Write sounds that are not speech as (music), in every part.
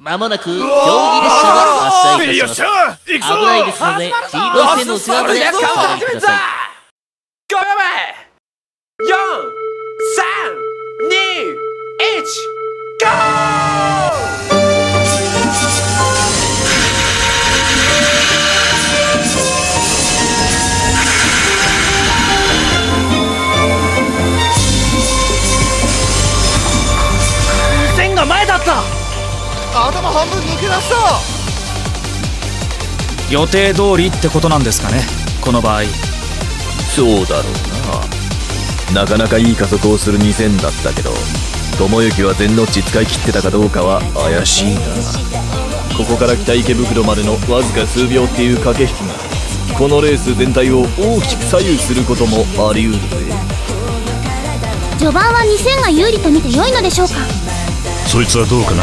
まもなく競技列車が発車いたします。危ないですので黄色い線の内側までお下がりください頭半分抜け出した予定通りってことなんですかねこの場合。そうだろうな。なかなかいい加速をする2000だったけど智之は全ノッチ使い切ってたかどうかは怪しいな。ここから北池袋までのわずか数秒っていう駆け引きがこのレース全体を大きく左右することもあり得るぜ。序盤は2000が有利と見て良いのでしょうか？そいつはどうかな？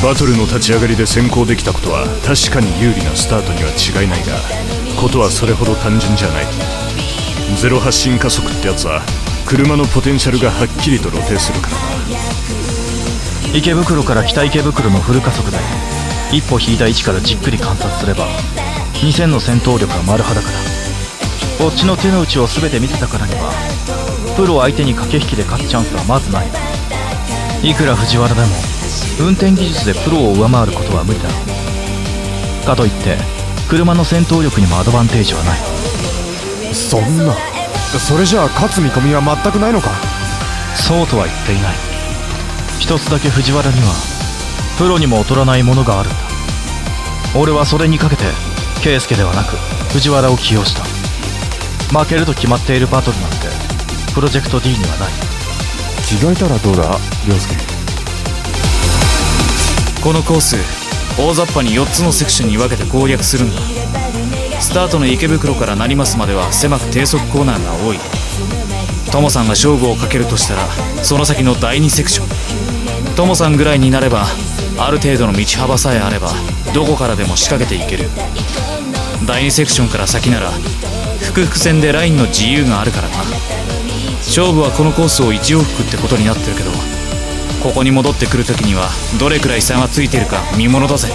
バトルの立ち上がりで先行できたことは確かに有利なスタートには違いないがことはそれほど単純じゃない。ゼロ発進加速ってやつは車のポテンシャルがはっきりと露呈するから。な池袋から北池袋のフル加速で一歩引いた位置からじっくり観察すれば2000の戦闘力は丸裸だ。こっちの手の内を全て見せたからにはプロ相手に駆け引きで勝つチャンスはまずない。いくら藤原でも運転技術でプロを上回ることは無理だ。かといって車の戦闘力にもアドバンテージはない。そんな。それじゃあ勝つ見込みは全くないのか？そうとは言っていない。一つだけ藤原にはプロにも劣らないものがあるんだ。俺はそれにかけて圭介ではなく藤原を起用した。負けると決まっているバトルなんてプロジェクト D にはない。着替えたらどうだ涼介？このコース大雑把に4つのセクションに分けて攻略するんだ。スタートの池袋から成増までは狭く低速コーナーが多い。トモさんが勝負をかけるとしたらその先の第2セクション。トモさんぐらいになればある程度の道幅さえあればどこからでも仕掛けていける。第2セクションから先なら複々線でラインの自由があるからな。勝負はこのコースを1往復ってことになってるけどここに戻ってくる時にはどれくらい差がついてるか見ものだぜ。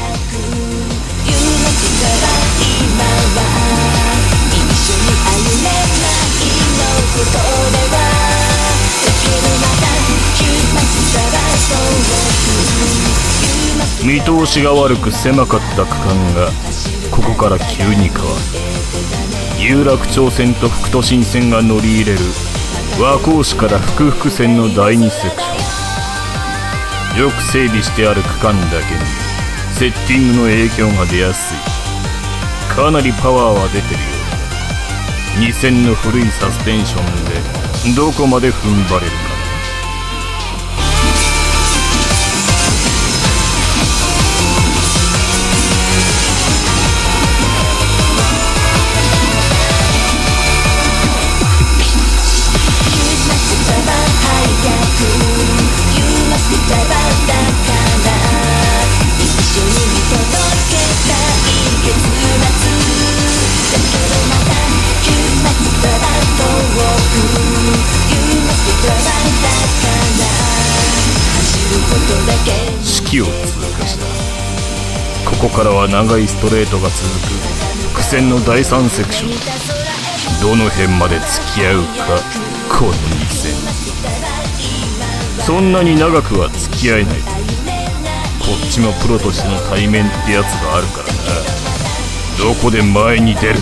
見通しが悪く狭かった区間がここから急に変わる。有楽町線と副都心線が乗り入れる和光市から福々線の第2セクション。よく整備してある区間だけにセッティングの影響が出やすい。かなりパワーは出てるようだ。2000の古いサスペンションでどこまで踏ん張れるか。を通過したここからは長いストレートが続く苦戦の第3セクション。どの辺まで付き合うかこの2戦そんなに長くは付き合えない。こっちもプロとしての対面ってやつがあるからな。どこで前に出る。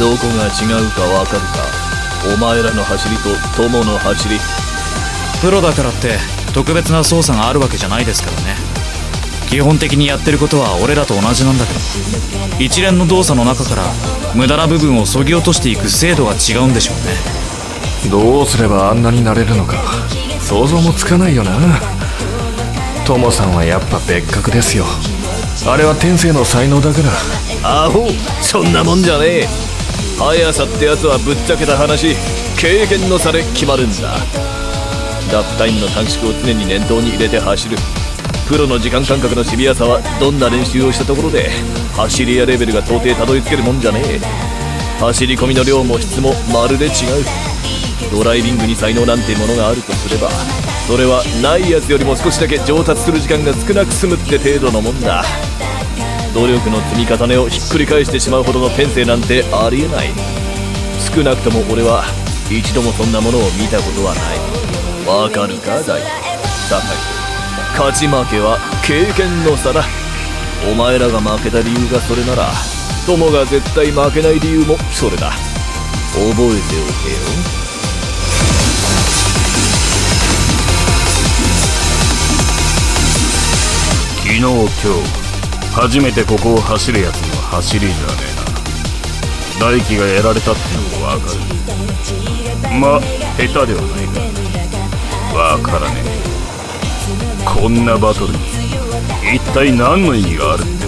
どこが違うかわかるか。お前らの走りと友の走り。プロだからって特別な操作があるわけじゃないですからね。基本的にやってることは俺らと同じなんだけど。一連の動作の中から無駄な部分を削ぎ落としていく精度が違うんでしょうね。どうすればあんなになれるのか。想像もつかないよな。トモさんはやっぱ別格ですよ。あれは天性の才能だから。アホそんなもんじゃねえ速さってやつはぶっちゃけた話経験の差で決まるんだ。ラップタイムの短縮を常に念頭に入れて走る。プロの時間感覚のシビアさはどんな練習をしたところで走り屋レベルが到底たどり着けるもんじゃねえ。走り込みの量も質もまるで違う。ドライビングに才能なんてものがあるとすればそれはないやつよりも少しだけ上達する時間が少なく済むって程度のもんだ。努力の積み重ねをひっくり返してしまうほどの天性なんてありえない。少なくとも俺は一度もそんなものを見たことはない。わかるか大だ勝ち負けは経験の差だ。お前らが負けた理由がそれなら友が絶対負けない理由もそれだ。覚えておけよ。昨日今日。初めてここを走るやつの走りじゃねえな大輝がやられたってのもわかる。ま下手ではないがわからねえ。こんなバトルに一体何の意味があるってんだ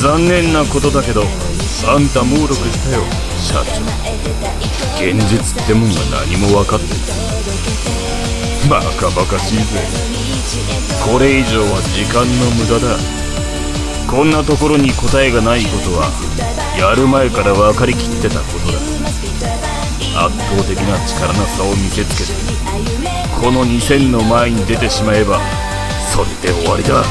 残念なことだけどあんた猛録したよ。社長。現実ってもんが何も分かってる。バカバカしいぜ。これ以上は時間の無駄だ。こんなところに答えがないことはやる前から分かりきってたことだ。圧倒的な力の差を見せつけてこの2000の前に出てしまえばそれで終わりだ。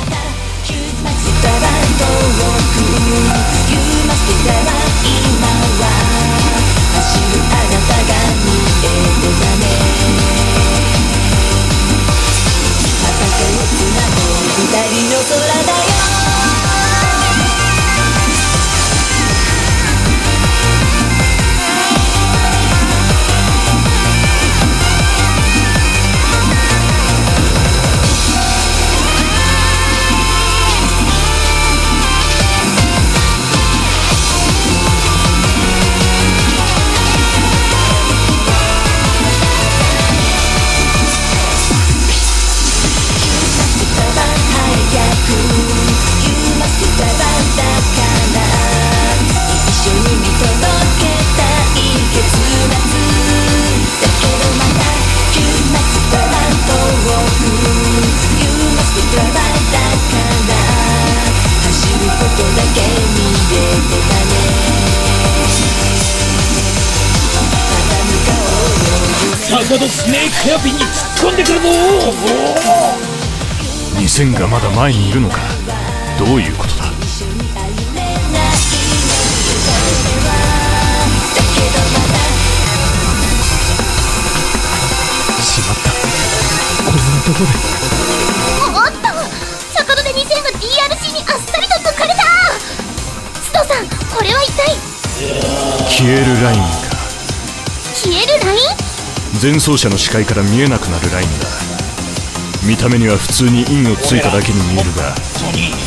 坂戸スネークヘアピンに突っ込んでくるぞ。2000がまだ前にいるのか。どういうことだ？しまった。こんなとこで？おっと！坂戸で2000が DRC にあっさりと抜かれた。須藤さんこれは一体？消えるラインか消えるライン前走者の視界から見えなくなるラインだ。見た目には普通にインをついただけに見えるが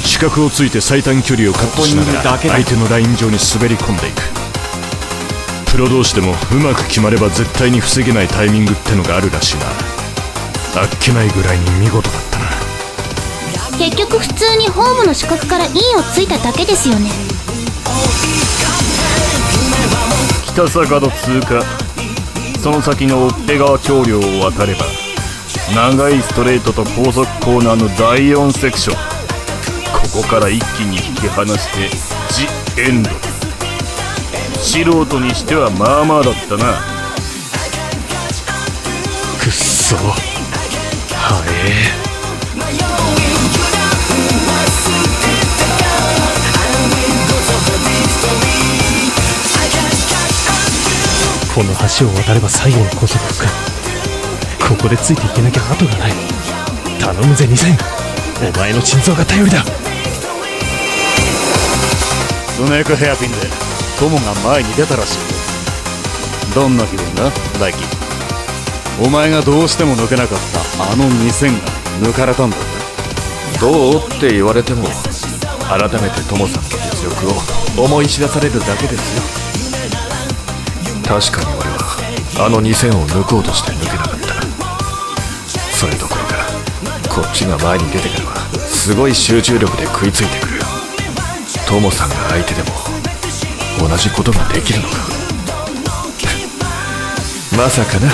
視覚をついて最短距離をカットしながら相手のライン上に滑り込んでいく。プロ同士でもうまく決まれば絶対に防げないタイミングってのがあるらしいな。あっけないぐらいに見事だったな。結局普通にホームの視覚からインをついただけですよね。北坂戸通過その先の追っ手川橋梁を渡れば長いストレートと高速コーナーの第4セクションここから一気に引き離してジ・エンド。素人にしてはまあまあだったな。くっそ。はえこの橋を渡れば最後の高速区間。ここでついていけなきゃ後がない。頼むぜ2000お前の心臓が頼りだ。スネークヘアピンでトモが前に出たらしい。どんな気分だ大輝？お前がどうしても抜けなかったあの2000が抜かれたんだどうって言われても改めてトモさんの実力を思い知らされるだけですよ確かに俺はあの2000を抜こうとして抜けなかった。それどころかこっちが前に出てからはすごい集中力で食いついてくるトモさんが相手でも同じことができるのか。まさかな。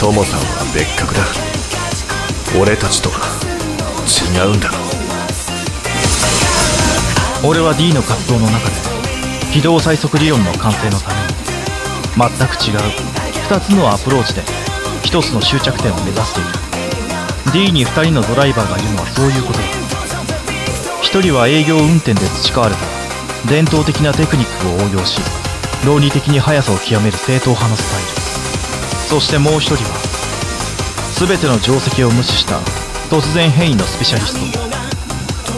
トモさんは別格だ。俺たちとは違うんだろう。俺は D の活動の中で軌道最速理論の完成のため全く違う。2つのアプローチで1つの終着点を目指している。D に2人のドライバーがいるのはそういうことだ。1人は営業運転で培われた。伝統的なテクニックを応用し論理的に速さを極める正統派のスタイル。そしてもう1人は全ての定石を無視した突然変異のスペシャリス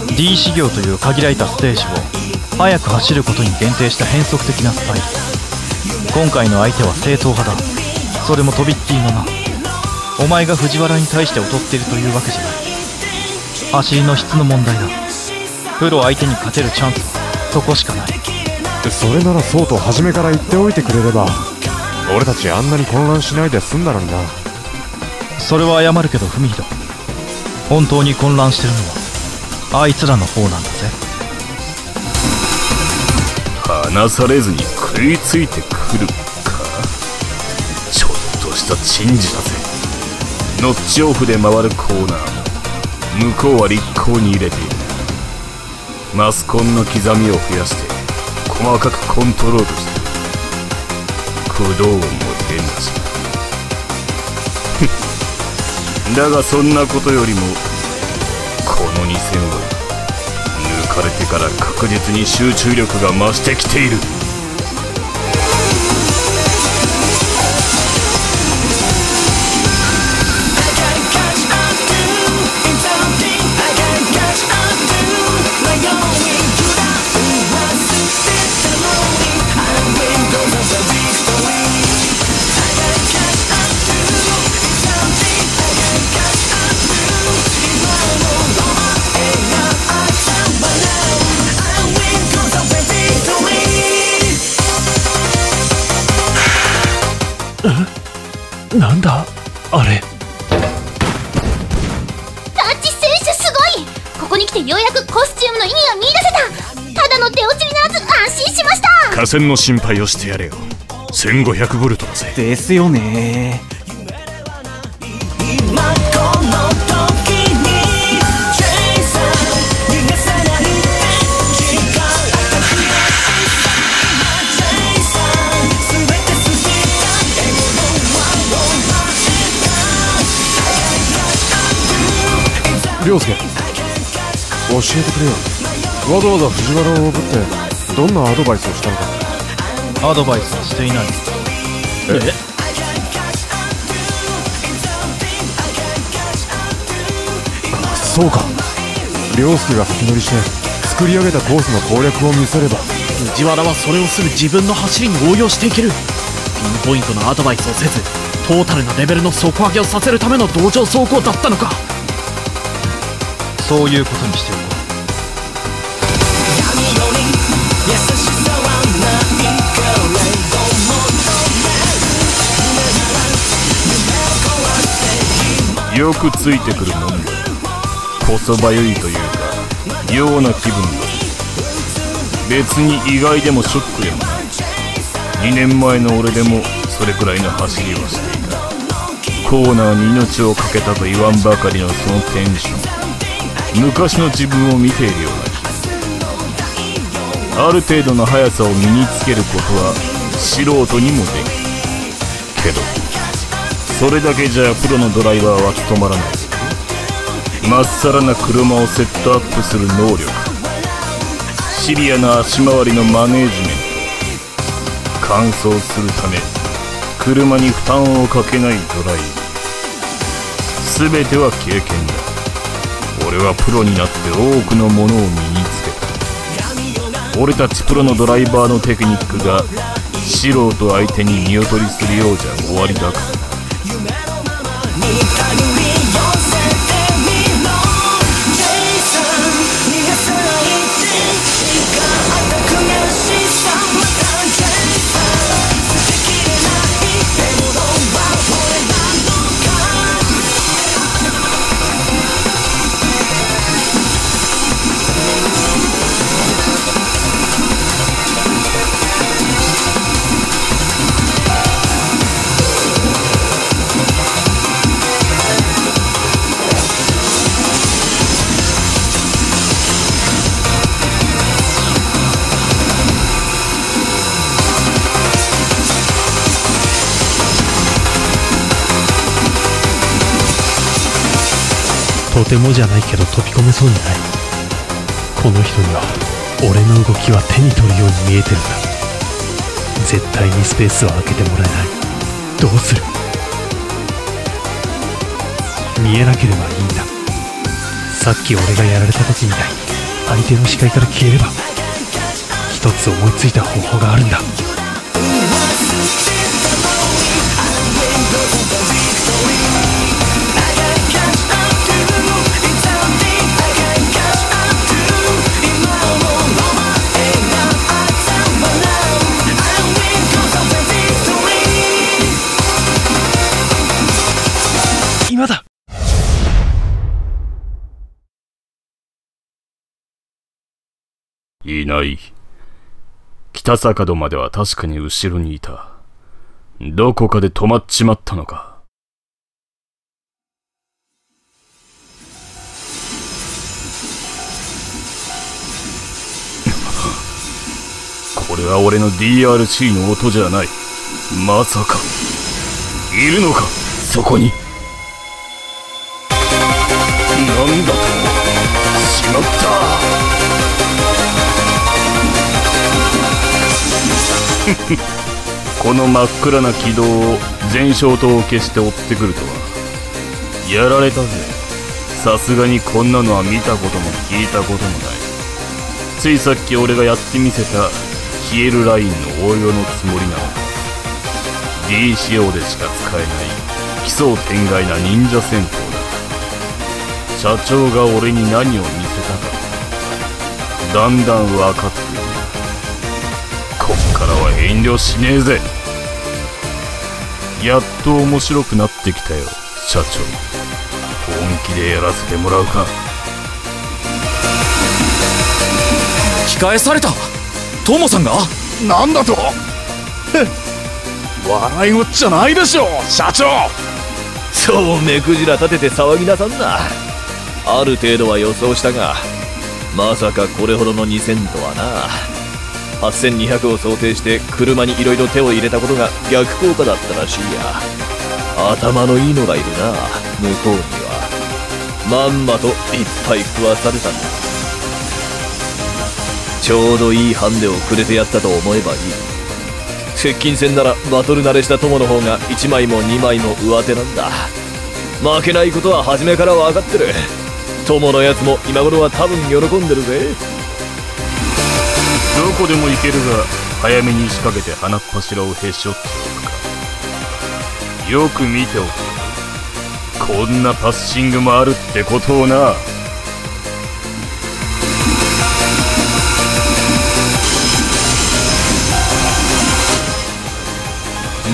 ト。D 修行という限られたステージを速く走ることに限定した変則的なスタイル。今回の相手は正統派だ。それもとびっきりのなお前が藤原に対して劣っているというわけじゃない。走りの質の問題だ。プロ相手に勝てるチャンス。はそこしかない。それならそうと初めから言っておいてくれれば俺たちあんなに混乱しないで済んだのにな。それは謝るけど文秀本当に混乱してるのはあいつらの方なんだぜ。離されずに食いついてくる。かちょっとした珍事だぜ。ノッチオフで回るコーナーも向こうは立候に入れている。マスコンの刻みを増やして細かくコントロールしてる。駆動音も変だしだがそんなことよりもこの2戦は抜かれてから確実に集中力が増してきている。ここに来てようやくコスチュームの意味が見出せた。ただの手落ちにならず安心しました。河川の心配をしてやれよ。1500ボルトだぜ。ですよね。涼介教えてくれよ。わざわざ藤原をおぶってどんなアドバイスをしたのか。アドバイスはしていない。え？そうか。涼介が先乗りして作り上げたコースの攻略を見せれば。藤原はそれをすぐ自分の走りに応用していける。ピンポイントのアドバイスをせずトータルなレベルの底上げをさせるための同情走行だったのかそういうことにしておこうよくついてくるもんだ。こそばゆいというか妙な気分だ。別に意外でもショックでもない。2年前の俺でもそれくらいの走りをしていた。コーナーに命を懸けたと言わんばかりのそのテンション。昔の自分を見ているようなある程度の速さを身につけることは素人にもできる。けどそれだけじゃプロのドライバーは務まらないまっさらな車をセットアップする能力。シビアな足回りのマネージメント。乾燥するため車に負担をかけないドライブ全ては経験だ。俺はプロになって多くのものを身につけた。俺たちプロのドライバーのテクニックが素人相手に見劣りするようじゃ終わりだから。とてもじゃないけど飛び込めそうにない。この人には俺の動きは手に取るように見えてるんだ。絶対にスペースを空けてもらえない。どうする？見えなければいいんだ。さっき俺がやられた時みたいに相手の視界から消えれば一つ思いついた方法があるんだ。いない。北坂戸までは確かに後ろにいた。どこかで止まっちまったのか。これは俺の DRC の音じゃない。まさか、いるのか、そこに。なんだと、しまった (laughs) この真っ暗な軌道を全消灯を消して追ってくるとは。やられたぜ。さすがにこんなのは見たことも聞いたこともない。ついさっき俺がやってみせた消えるラインの応用のつもりなのか。D 仕様でしか使えない奇想天外な忍者戦法だ。社長が俺に何を見せたか。だんだん分かってる。からは遠慮しねえぜ。やっと面白くなってきたよ社長。本気でやらせてもらうか。引き返された。トモさんが？なんだと？笑いごっちゃないでしょ社長。そう目くじら立てて騒ぎなさんな。ある程度は予想したがまさかこれほどの2000とはな8200を想定して車に色々手を入れたことが逆効果だったらしいや。頭のいいのがいるな向こうには。まんまといっぱい食わされたんだ。ちょうどいいハンデをくれてやったと思えばいい。接近戦ならバトル慣れした友の方が1枚も2枚も上手なんだ。負けないことは初めから分かってる。友のやつも今頃は多分喜んでるぜ。どこでも行けるが早めに仕掛けて鼻っ柱をへし折っておくか。よく見ておけこんなパッシングもあるってことをな。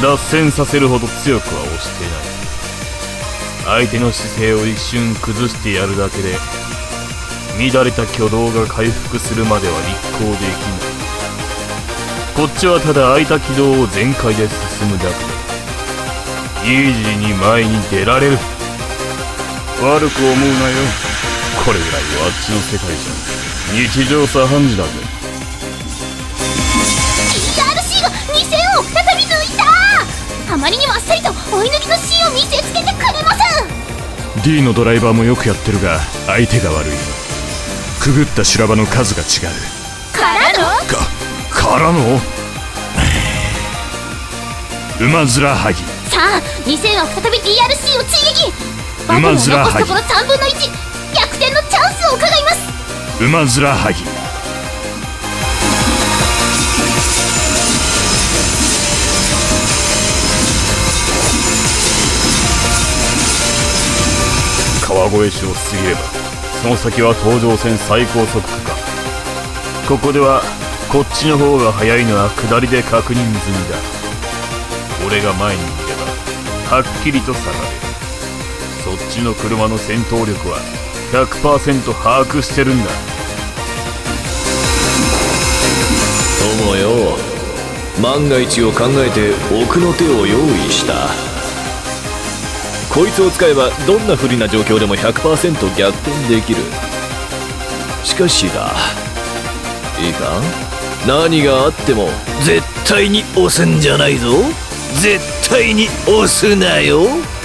脱線させるほど強くは押してない。相手の姿勢を一瞬崩してやるだけで乱れた挙動が回復するまでは立行できないこっちはただ空いた軌道を全開で進むだけ。イージーに前に出られる。悪く思うなよ。これぐらいはあっちの世界じゃ日常茶飯事だぜ。DRC が2000を再び抜いた。あまりにもあっさりと追い抜きのシーンを見せつけてくれます D のドライバーもよくやってるが相手が悪いくぐった修羅場の数が違う。からの？かからの？馬面はぎさあ2000は再び DRC を追撃。バトルを残すところ3分の1逆転のチャンスを伺います。馬面はぎ川越市を過ぎればその先は東上線最高速区間ここではこっちの方が速いのは下りで確認済みだ。俺が前にいればはっきりと差がる。そっちの車の戦闘力は100%把握してるんだ。友よ。万が一を考えて奥の手を用意した。こいつを使えばどんな不利な状況でも100%逆転できる。しかしだ。いいか？何があっても絶対に押すんじゃないぞ。絶対に押すなよ。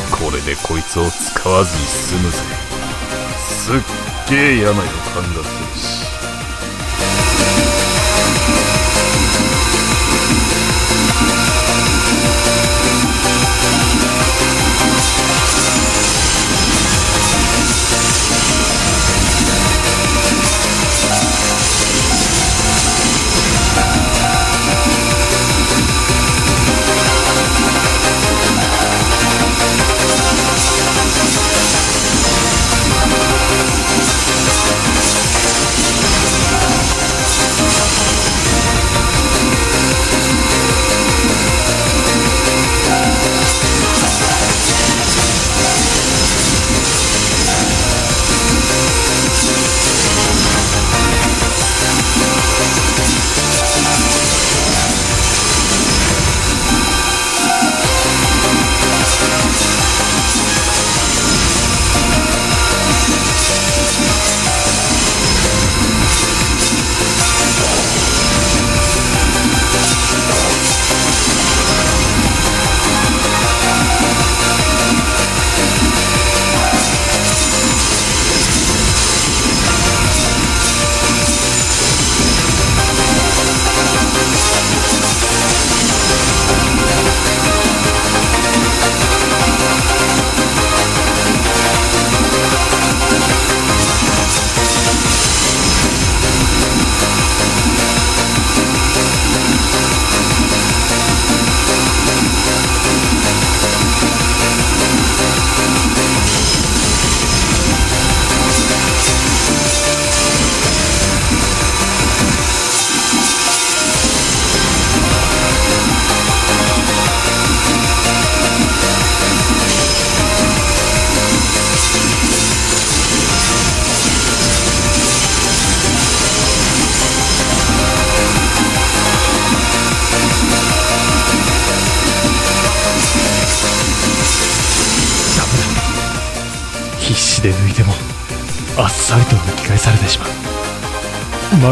これでこいつを使わずに済むぜ。すっげえ嫌な予感がするし。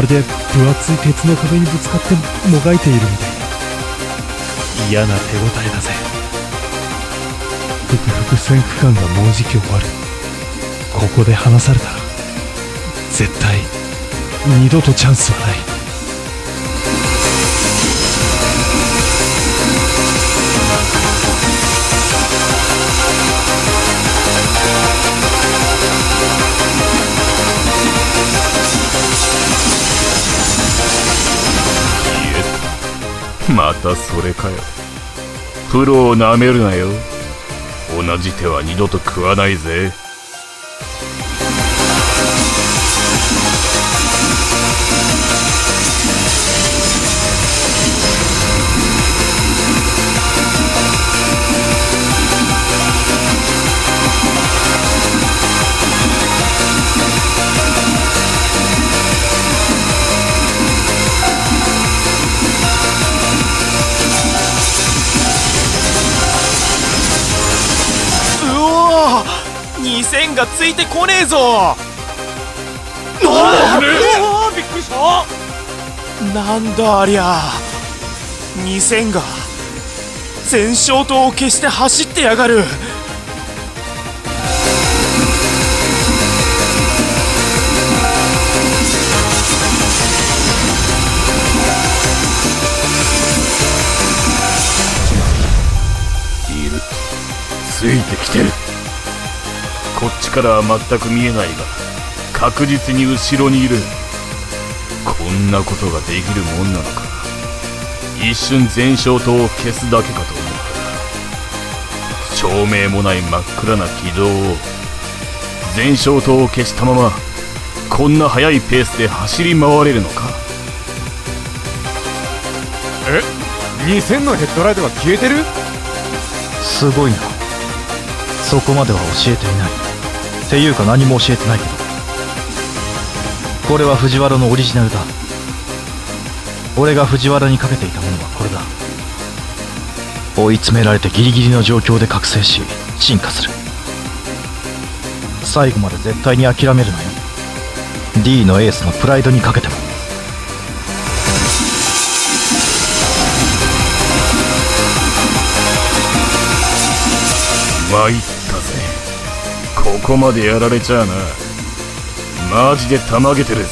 るで分厚い鉄の壁にぶつかってもがいているみたい。な嫌な手応えだぜ。ふくふく戦区間がもうじき終わる。ここで離されたら絶対二度とチャンスはないまたそれかよ。プロをなめるなよ。同じ手は二度と食わないぜ。ー2000がついてこねえぞ。あれ？うわびっくりした。なんだありゃ。2000が全勝灯を消して走ってやがる。いる。ついてきてる。こっちからは全く見えないが確実に後ろにいる。こんなことができるもんなのか。一瞬全焼灯を消すだけかと思った照明もない真っ暗な軌道を。全焼灯を消したままこんな速いペースで走り回れるのか。え？2000のヘッドライトが消えてる？すごいな。そこまでは教えていないっていうか何も教えてないけどこれは藤原のオリジナルだ。俺が藤原にかけていたものはこれだ。追い詰められてギリギリの状況で覚醒し進化する。最後まで絶対に諦めるなよ。D のエースのプライドにかけても。参った。ここまでやられちゃあな。マジでたまげてるぜ。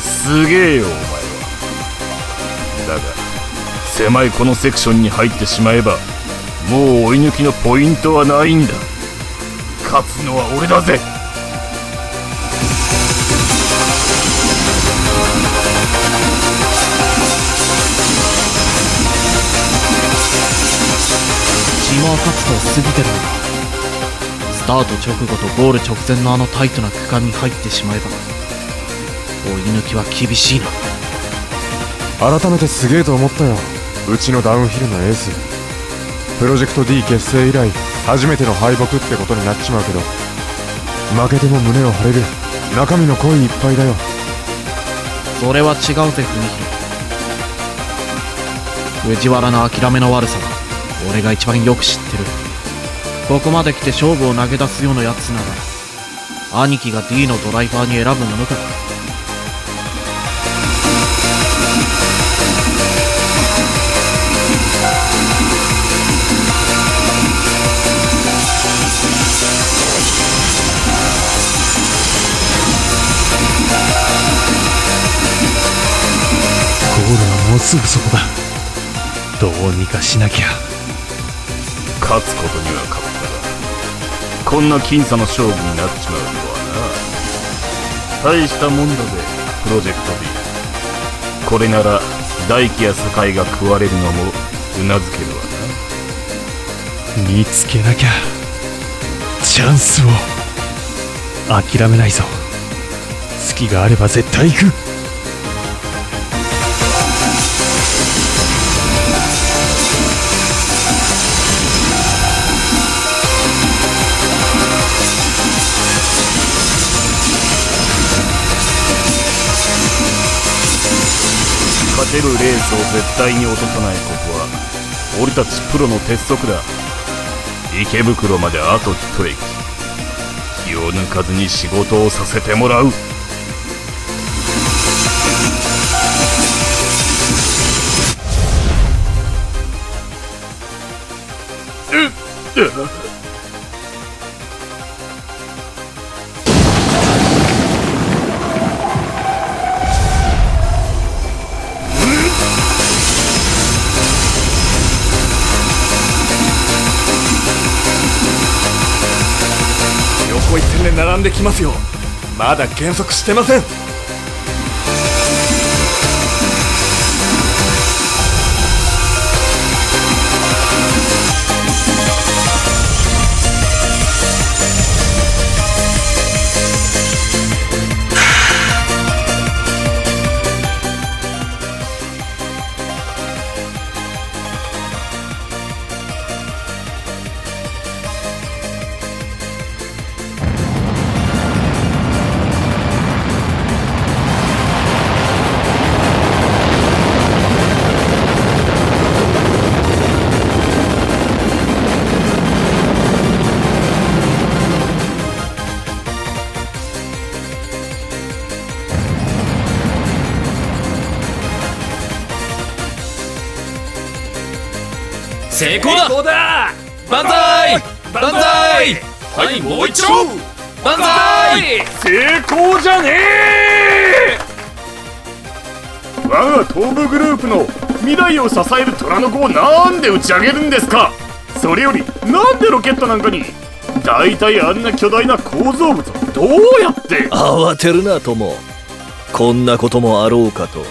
すげえよお前は。だが狭いこのセクションに入ってしまえばもう追い抜きのポイントはないんだ。勝つのは俺だぜ。島は勝つと過ぎてるのか。スタート直後とゴール直前のあのタイトな区間に入ってしまえば追い抜きは厳しいな。改めてすげえと思ったよ。うちのダウンヒルのエース。プロジェクト D 結成以来初めての敗北ってことになっちまうけど。負けても胸を張れる。中身の濃いいっぱいだよ。それは違うぜ文弘藤原の諦めの悪さは俺が一番よく知ってるここまで来て勝負を投げ出すようなやつなら兄貴が D のドライバーに選ぶものか。ゴールはもうすぐそこだ。どうにかしなきゃ。勝つことには勝こんな僅差の勝負になっちまうとはな大したもんだぜ。プロジェクト B これなら大輝や酒井が食われるのもうなずけるわな。見つけなきゃ。チャンスを。諦めないぞ。隙があれば絶対行く。勝てるレースを絶対に落とさないことは俺たちプロの鉄則だ。池袋まであと一駅。気を抜かずに仕事をさせてもらう。うっで並んできますよまだ減速してません。成功だ。功だ。万歳。万歳。はいもう一丁。万歳。成功じゃねえ。我が東部グループの未来を支える虎の子をなんで打ち上げるんですか。それよりなんでロケットなんかに大体あんな巨大な構造物をどうやって。慌てるな友こんなこともあろうかと